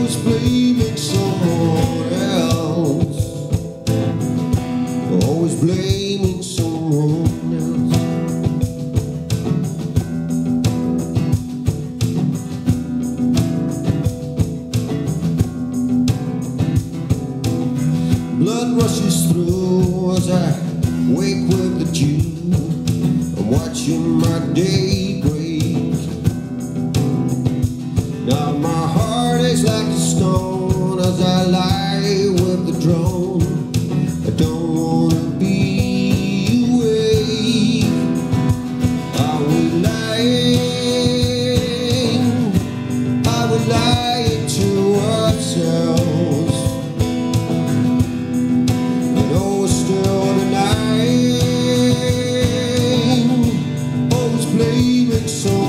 was blaming someone else. Always blaming someone else. Blood rushes through as I wake with the dew I'm watching my day break. Now my heart stone as I lie with the drone. I don't wanna be awake. Are we lying? Are we lying to ourselves? I know we're still denying. Always blaming someone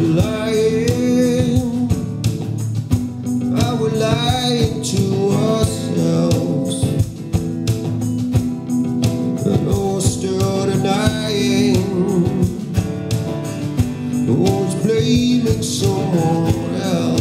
lying? We lying to ourselves? Still denying. Blaming someone else.